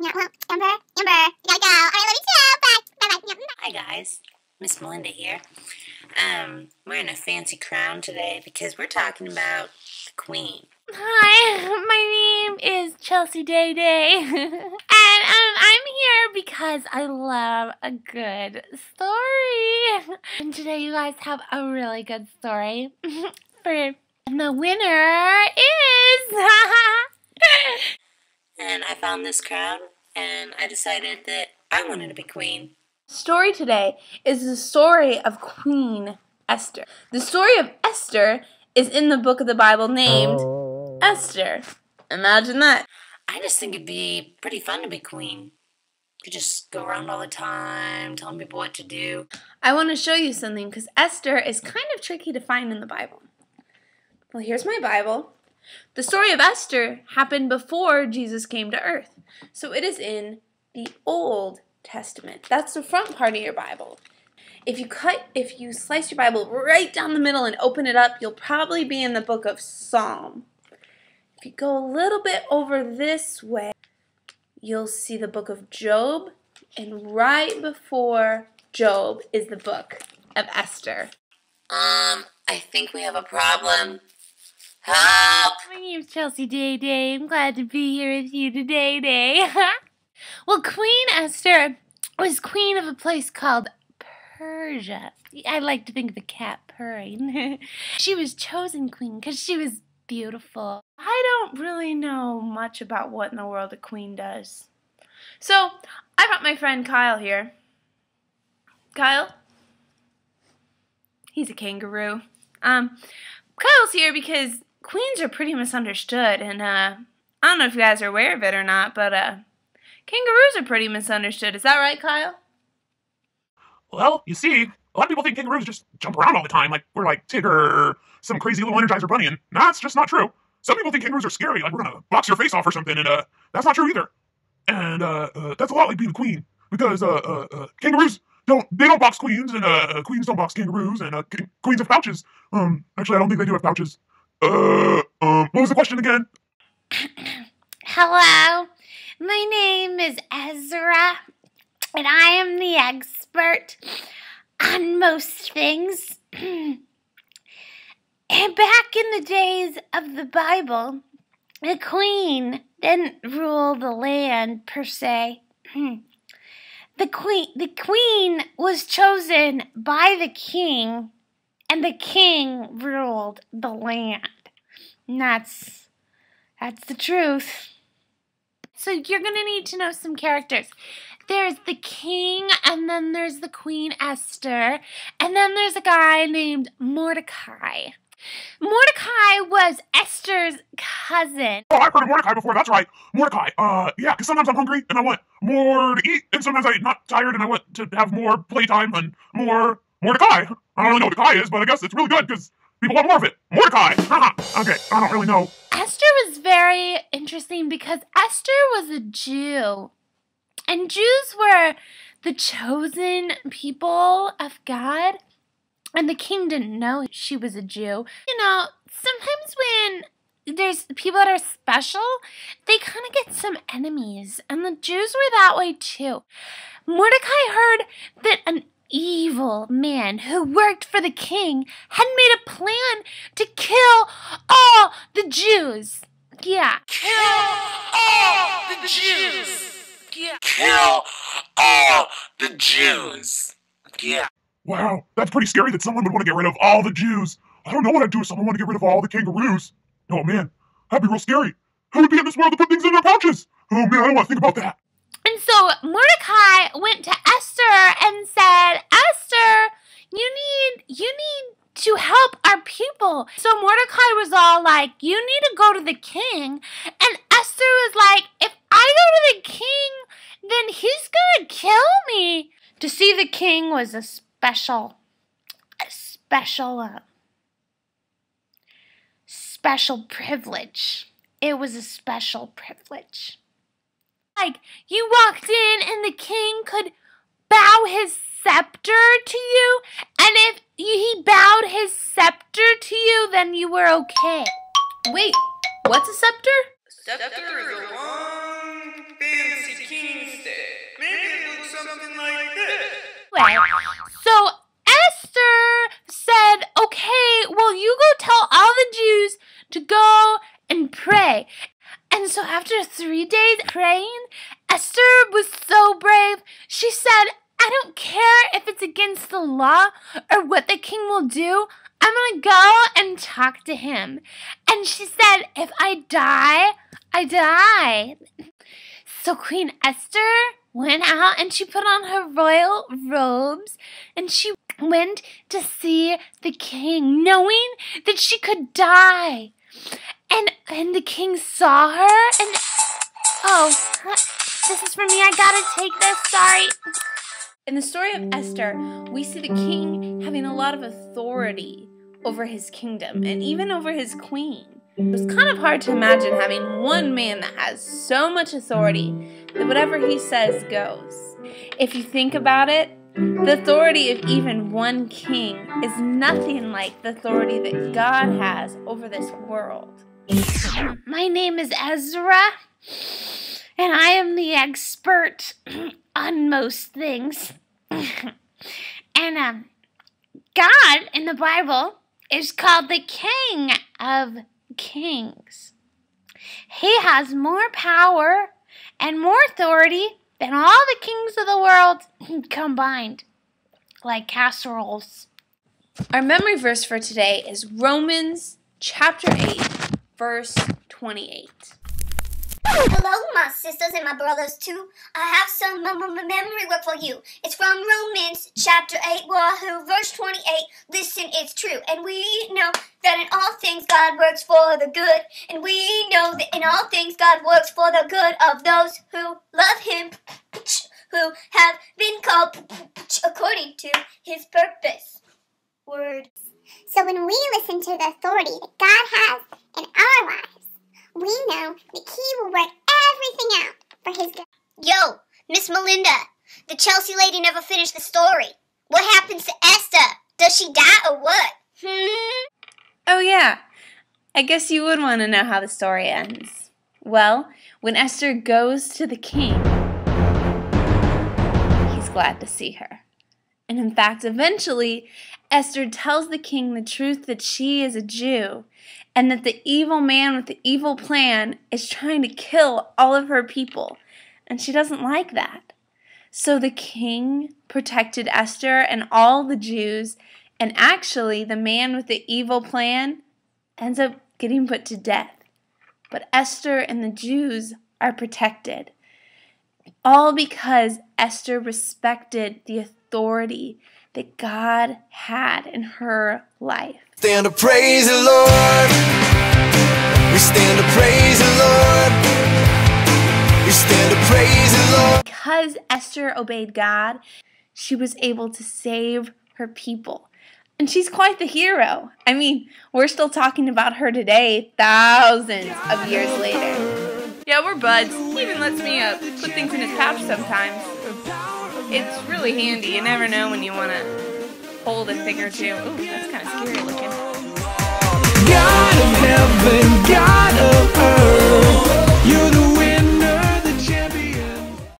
well, Amber, Amber, you gotta go. All right, love you too. Bye. Bye bye. Hi, guys. Miss Melinda here. Um, wearing a fancy crown today because we're talking about the Queen. Hi, my name is Chelsea Day Day, and um, I'm here because I love a good story. And today you guys have a really good story for and the winner is and I found this crown, and I decided that I wanted to be queen. Story today is the story of Queen Esther. The story of Esther is in the book of the Bible named. Esther. Imagine that. I just think it'd be pretty fun to be queen. You could just go around all the time telling people what to do. I want to show you something because Esther is kind of tricky to find in the Bible. Well, here's my Bible. The story of Esther happened before Jesus came to earth. So it is in the Old Testament. That's the front part of your Bible. If you cut if you slice your Bible right down the middle and open it up, you'll probably be in the book of Psalm. If you go a little bit over this way, you'll see the book of Job, and right before Job is the book of Esther. Um, I think we have a problem. Help! My name's Chelsea Day Day. I'm glad to be here with you today, Day. well, Queen Esther was queen of a place called Persia. I like to think of a cat purring. she was chosen queen because she was beautiful. I don't really know much about what in the world a queen does. So, I brought my friend Kyle here. Kyle? He's a kangaroo. Um, Kyle's here because queens are pretty misunderstood, and, uh, I don't know if you guys are aware of it or not, but, uh, kangaroos are pretty misunderstood. Is that right, Kyle? Well, you see, a lot of people think kangaroos just jump around all the time, like we're like Tigger some crazy little Energizer Bunny, and that's just not true. Some people think kangaroos are scary, like we're gonna box your face off or something, and uh, that's not true either. And uh, uh that's a lot like being a queen, because uh, uh, uh kangaroos don't they don't box queens, and uh, queens don't box kangaroos, and queens have pouches. Um, actually, I don't think they do have pouches. Uh, um, what was the question again? Hello, my name is Ezra, and I am the expert on most things. And back in the days of the Bible, the queen didn't rule the land per se. the queen the queen was chosen by the king and the king ruled the land. And that's that's the truth. So you're going to need to know some characters. There's the king, and then there's the Queen Esther, and then there's a guy named Mordecai. Mordecai was Esther's cousin. Oh, I've heard of Mordecai before. That's right. Mordecai. Uh, yeah, because sometimes I'm hungry and I want more to eat, and sometimes I'm not tired and I want to have more playtime and more Mordecai. I don't really know what Kai is, but I guess it's really good because people want more of it. Mordecai. okay, I don't really know. Esther was very interesting because Esther was a Jew, and Jews were the chosen people of God. And the king didn't know she was a Jew. You know, sometimes when there's people that are special, they kind of get some enemies. And the Jews were that way too. Mordecai heard that an evil man who worked for the king had made a plan to kill all the Jews. Yeah. Kill all the Jews. Yeah. Kill all the Jews. Yeah. Wow, that's pretty scary that someone would want to get rid of all the Jews. I don't know what I'd do if someone wanted to get rid of all the kangaroos. Oh man, that'd be real scary. Who would be in this world to put things in their pouches? Oh man, I don't want to think about that. So Mordecai went to Esther and said, Esther, you need you need to help our people. So Mordecai was all like, You need to go to the king. And Esther was like, If I go to the king, then he's gonna kill me. To see the king was a special, special, uh, special privilege. It was a special privilege. Like, you walked in and the king could bow his scepter to you, and if he bowed his scepter to you, then you were okay. Wait, what's a scepter? Scepter is a long, fancy king stick. Maybe it looks something like this. Well, so Esther said, okay, well, you go tell all the Jews to go and pray. And so after three days praying, against the law or what the king will do. I'm to go and talk to him. And she said, if I die, I die. So Queen Esther went out and she put on her royal robes and she went to see the king, knowing that she could die. And and the king saw her and oh, this is for me. I gotta take this. Sorry. In the story of Esther, we see the king having a lot of authority over his kingdom and even over his queen. It's kind of hard to imagine having one man that has so much authority that whatever he says goes. If you think about it, the authority of even one king is nothing like the authority that God has over this world. My name is Ezra, and I am the expert on most things. And um, God in the Bible is called the King of Kings. He has more power and more authority than all the kings of the world combined, like casseroles. Our memory verse for today is Romans chapter 8, verse 28. Hello, my sisters and my brothers too. I have some memory work for you. It's from Romans chapter 8, wahoo, verse 28. Listen, it's true. And we know that in all things God works for the good. And we know that in all things God works for the good of those who love Him, who have been called according to His purpose. Word. So when we listen to the authority that God has in our lives, we know that He will work everything out for His good. Yo, Miss Melinda, the Chelsea lady never finished the story. What happens to Esther? Does she die or what? Hmm? Oh, yeah. I guess you would want to know how the story ends. Well, when Esther goes to the king, he's glad to see her. And in fact, eventually, Esther tells the king the truth that she is a Jew and that the evil man with the evil plan is trying to kill all of her people. And she doesn't like that. So the king protected Esther and all the Jews, and actually, the man with the evil plan ends up getting put to death. But Esther and the Jews are protected. All because Esther respected the authority that God had in her life. Stand to praise the Lord. We stand to praise the Lord. We stand to praise the Lord because Esther obeyed God, she was able to save her people. And she's quite the hero. I mean, we're still talking about her today, thousands of years later. Yeah, we're buds. He even lets me uh, put things in his pouch sometimes. It's really handy. You never know when you want to hold a thing or two. Ooh, that's kind of scary looking. God of heaven, God of earth,